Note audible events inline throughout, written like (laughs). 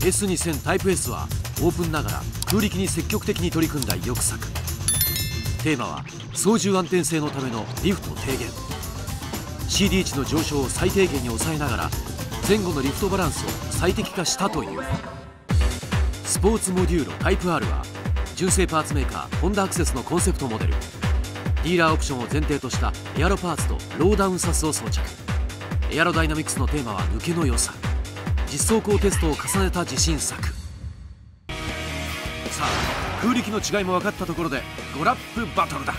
S2000 タイプ S はオープンながら空力に積極的に取り組んだ意欲作。テーマは操縦安定性のためのリフト低減。CD 値の上昇を最低限に抑えながら前後のリフトバランスを最適化したという。スポーツモデューロタイプ R は純正パーツメーカーホンダアクセスのコンセプトモデル。ディーラーオプションを前提としたエアロパーツとローダウンサスを装着。エアロダイナミクスのテーマは抜けの良さ。実走行テストを重ねた自信作。さあ空力の違いも分かったところで5ラップバトルだ。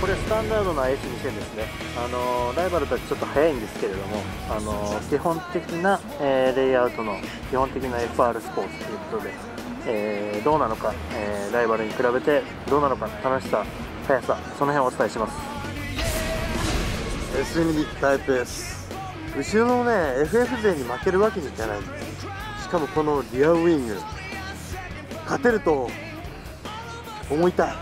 これスタンダードな S2000 ですね、あのライバルたちちょっと速いんですけれども、あの基本的な、えー、レイアウトの基本的な FR スポーツということで、えー、どうなのか、えー、ライバルに比べてどうなのか楽しさ、速さ、その辺をお伝えします。S2 タイプ S 後ろのね FF 勢に負けるわけにいかない。しかもこのリアウィング。勝てると思いたい。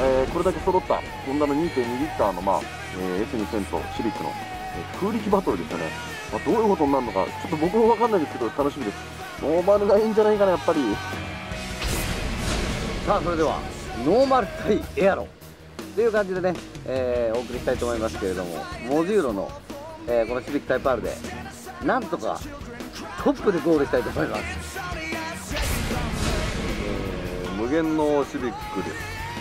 えー、これだけ揃った。ホンダの2.2リッターの、まあえー、S2000 とシビックの、えー、空力バトルですよね、まあ、どういうことになるのかちょっと僕も分かんないですけど楽しみです。ノーマルがいいんじゃないかなやっぱり。さあそれではノーマル対エアロ。という感じでね、えー、お送りしたいと思いますけれどもモジューロの、えー、このシビックタイプ R でなんとかトップでゴールしたいと思います、えー、無限のシビックです。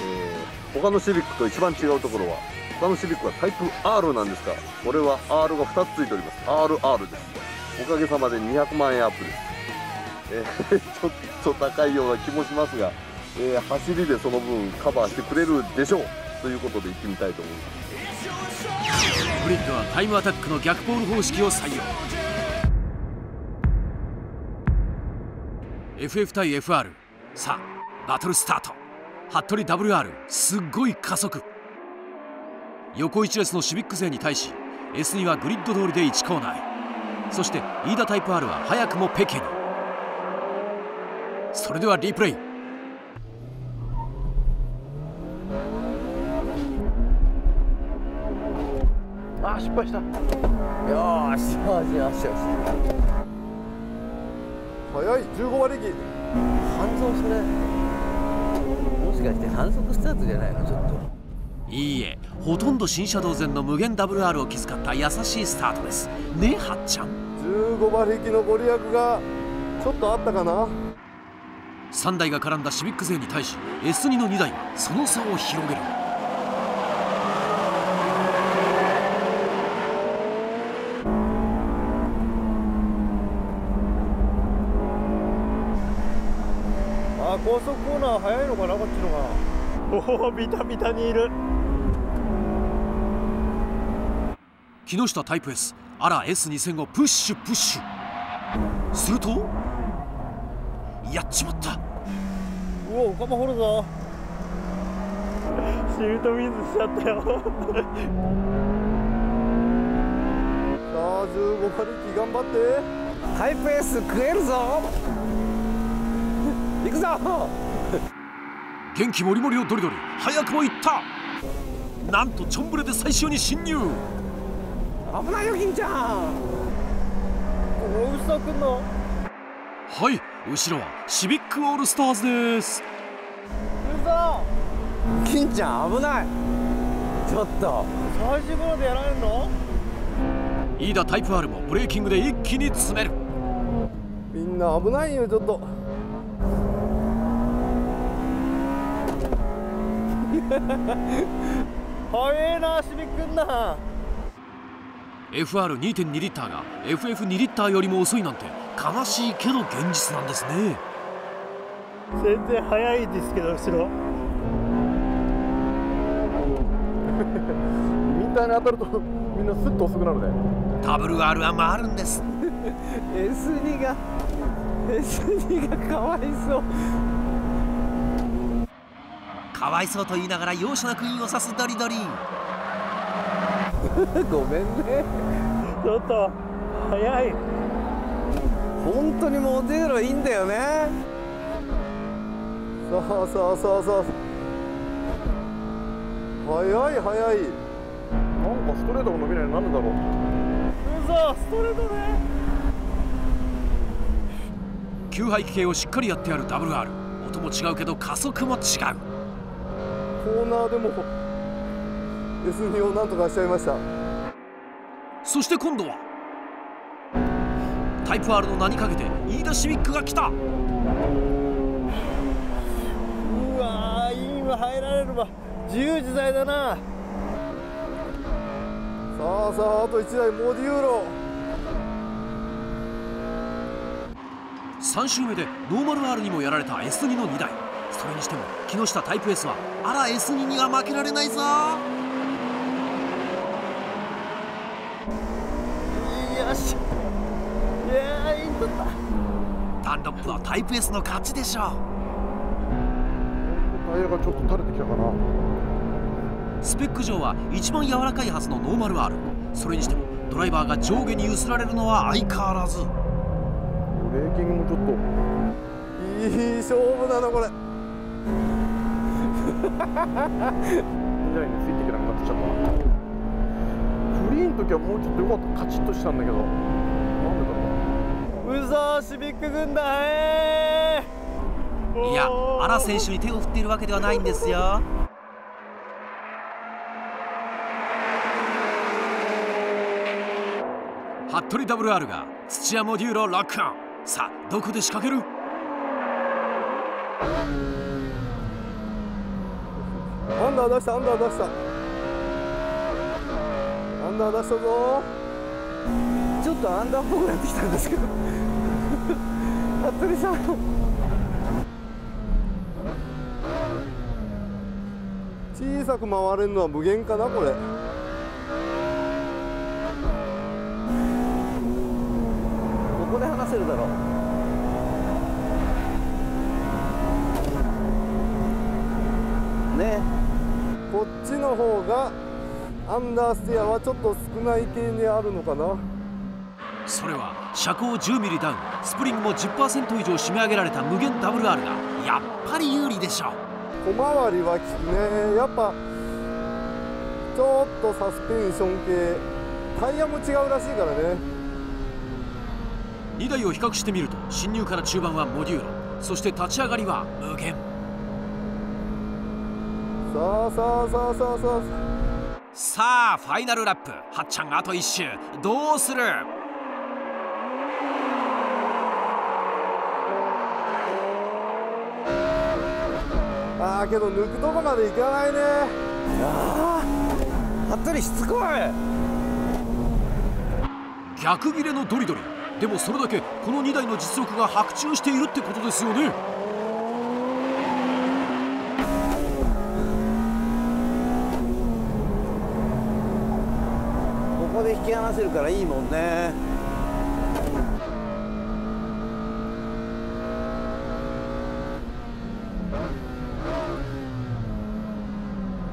え他のシビックと一番違うところは他のシビックはタイプ R なんですがこれは R が2つついております。RR です。おかげさまで200万円アップです、えー、(laughs) ちょっと高いような気もしますが、えー、走りでその分カバーしてくれるでしょう。ということで行ってみたいと思います。ブリッドはタイムアタックの逆ポール方式を採用。FF 対 FR さあバトルスタート。服部 WR すっごい加速。横一列のシビック勢に対し S2 はグリッド通りで1コーナー。へそして飯田タイプ R は早くもペケに。それではリプレイ。失敗した。よしよしよしよし。早い15馬力半蔵それもしかして反則スタートじゃないのちょっと。いいえほとんど新車同然の無限 WR を気遣った優しいスタートです。ねはっちゃん。15馬力のご利益がちょっとあったかな。3台が絡んだシビック勢に対し S2 の2台はその差を広げる高速コーナー速いのかなこっちのが。おおビタビタにいる。木下タイプ S あら S2000 をプッシュプッシュ。するとやっちまった。うお岡間掘るぞ。シルトミスしちゃったよ。さあ15馬力頑張って。タイプ S 食えるぞ行くぞ。元気もりもりをドリドリ。早くも行った。なんとチョンブレで最終に侵入。危ないよ金ちゃん。大口さんの。はい後ろはシビックオールスターズです。金ちゃん危ない。ちょっと。最終頃でやられるの？飯田タイプ R もブレーキングで一気に詰める。みんな危ないよちょっと早えなシビックんな。FR2.2 リッターが FF2 リッターよりも遅いなんて悲しいけど現実なんですね。全然早いですけど後ろ。ミンターに当たるとみんなスッと遅くなるね。WR は回るんです。(laughs) S2 が S2 がかわいそうかわいそうと言いながら容赦なく印を指すドリドリ (laughs) ごめんね。ちょっと早い。本当にモデルいいんだよね。そうそうそうそう。早い早い。なんかストレートが伸びない。のなんでだろう。うそわストレートね。給排気系をしっかりやってやる WR 音も違うけど加速も違うコーナーでも S2 をなんとかしちゃいました。そして今度はタイプ R の名にかけて飯田シビックが来た。うわー今入られるわ。自由自在だな。さあさああと1台モデューロ。3周目でノーマル R にもやられた S2 の2台それにしても木下タイプ S はあら S2 には負けられないぞ。よし。いやーいいとったダンロップはタイプ S の勝ちでしょタイヤがちょっと垂れてきたかな。うスペック上は一番柔らかいはずのノーマル R それにしてもドライバーが上下に揺すられるのは相変わらず。ブレーキングもちょっと。いい勝負だなこれ未来についていけなくなってきちゃったなフリーの時はもうちょっと良かったカチッとしたんだけどなんでだろううぞシビック軍団へいや荒選手に手を振っているわけではないんですよ。服部 WR が土屋モデューロロックオン。さあどこで仕掛ける？ダー出したアンダー出した。アンダー出したぞ。ちょっとアンダーっぽくなってきたんですけど。(laughs) 服部さん。小さく回れるのは無限かなこれ。ここで話せるだろう。ね。こっちの方がアンダーステアはちょっと少ない系にあるのかな。それは車高 10mm ダウンスプリングも10%以上締め上げられた無限 WR がやっぱり有利でしょう。小回りはね。やっぱちょっとサスペンション系タイヤも違うらしいからね。2台を比較してみると進入から中盤は Modulo。そして立ち上がりは無限さあさあさあさあさあさあファイナルラップ。はっちゃんあと1周。どうする？あーけど抜くとこまでいかないね。服部しつこい。逆切れのドリドリ。でもそれだけこの2台の実力が白昼しているってことですよねで引き離せるからいいもんね。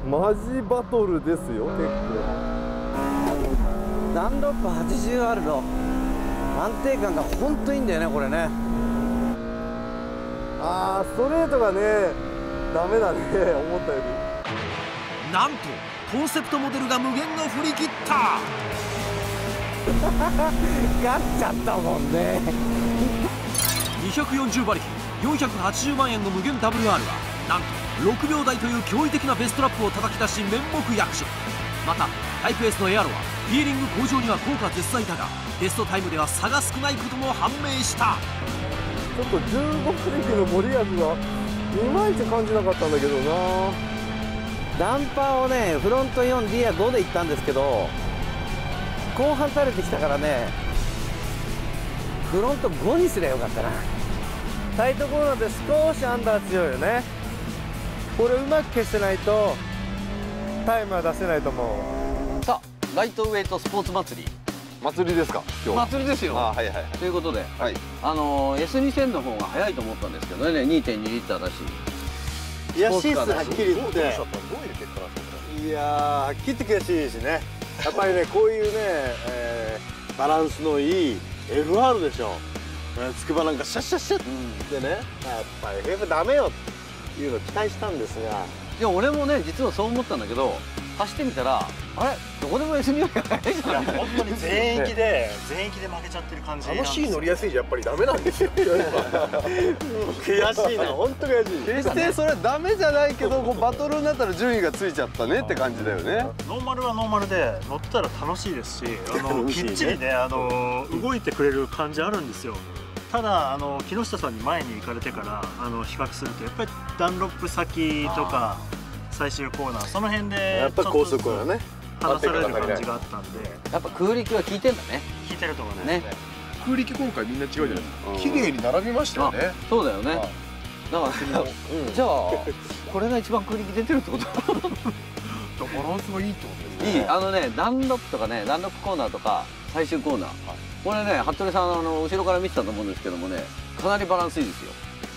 マジバトルですよ結構。ダンロップ80あるの。安定感が本当いいんだよねこれね。あーストレートがねダメだね思ったより。なんとコンセプトモデルが無限を振り切った。ガッちゃったもんね240馬力480万円の無限 WR はなんと6秒台という驚異的なベストラップを叩き出し面目躍如またタイプ S のエアロはフィーリング向上には効果絶大だがベストタイムでは差が少ないことも判明した。ちょっと15馬力の森脇がいまいち感じなかったんだけどなダンパーをねフロント4リア5でいったんですけど後半垂れてきたからねフロント5にすりゃよかったな。タイトコーナーで少しアンダー強いよね。これうまく消してないとタイムは出せないと思う。さあライトウェイトスポーツ祭り。祭りですか今日は。祭りですよ。あはいはいはい。ということで、はい。あのー S2000 の方が早いと思ったんですけどね2.2リッターだしいっすスポーツカーだしはっきり言って。いやーはっきり言って悔しいしね。やっぱりねこういうね、えーバランスのいい FR でしょ。えー筑波なんかシャッシャッシャッってね。やっぱり FF ダメよっていうのを期待したんですが。いや俺もね実はそう思ったんだけど走ってみたらあれ？どこでも S2 より速いじゃない？本当に全域で全域で負けちゃってる感じあのシーン乗りやすいじゃやっぱりダメなんですよ。悔しいな本当悔しい。決してそれはダメじゃないけどこうバトルになったら順位がついちゃったねって感じだよね。ノーマルはノーマルで乗ったら楽しいですしあの (laughs) きっちりねあの動いてくれる感じあるんですよ。ただあの木下さんに前に行かれてからあの比較するとやっぱりダンロップ先とか最終コーナーその辺でやっぱ高速はね離される感じがあったんで。やっぱ空力は効いてんだね。聞いてると思いますね。空力今回みんな違うじゃないですうん。か綺麗に並びましたよね。そうだよね。はい。だからじゃあこれが一番空力出てるってこと？バランスがいいってことですね。いい。あのねダンロップとかねダンロップコーナーとか最終コーナー、これね服部さんあの後ろから見てたと思うんですけどもねかなりバランスいいですよ。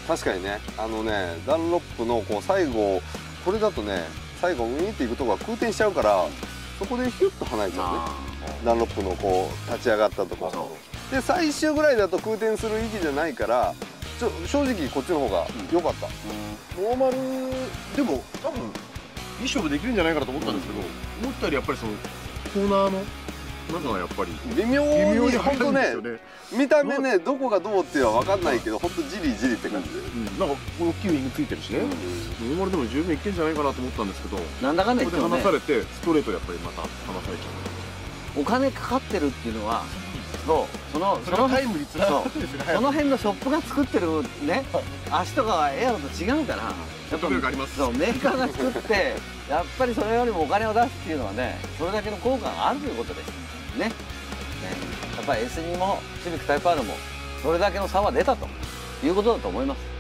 確かにね。あのねダンロップのこう最後これだとね最後ウィーンっていくとこが空転しちゃうからそこでヒュッと離れちゃうね。ダンロップのこう立ち上がったとこ。で最終ぐらいだと空転する域じゃないからちょ正直こっちの方が良かった、ノーマル。でも多分いい勝負できるんじゃないかなと思ったんですけど、思ったよりやっぱりそのコーナーの中がやっぱり微妙微妙にに本当ねね、見た目ねどこがどうっていうのは分かんないけど本当じりじりって感じで、うん、なんか大きいウィングついてるしね、ノーマルでも十分いけんじゃないかなと思ったんですけど。こなんだかんだ言ってもね離されてストレートやっぱりまた離されちゃお金かかってるっていうのはそう。そのうそのタイムにつながってですね。その辺のショップが作ってるね足とかはエアロと違うからやっぱ迫力あります。そうメーカーが作ってやっぱりそれよりもお金を出すっていうのはねそれだけの効果があるということですね。ね。やっぱり S2 もシビックタイプ R もそれだけの差は出たということだと思います。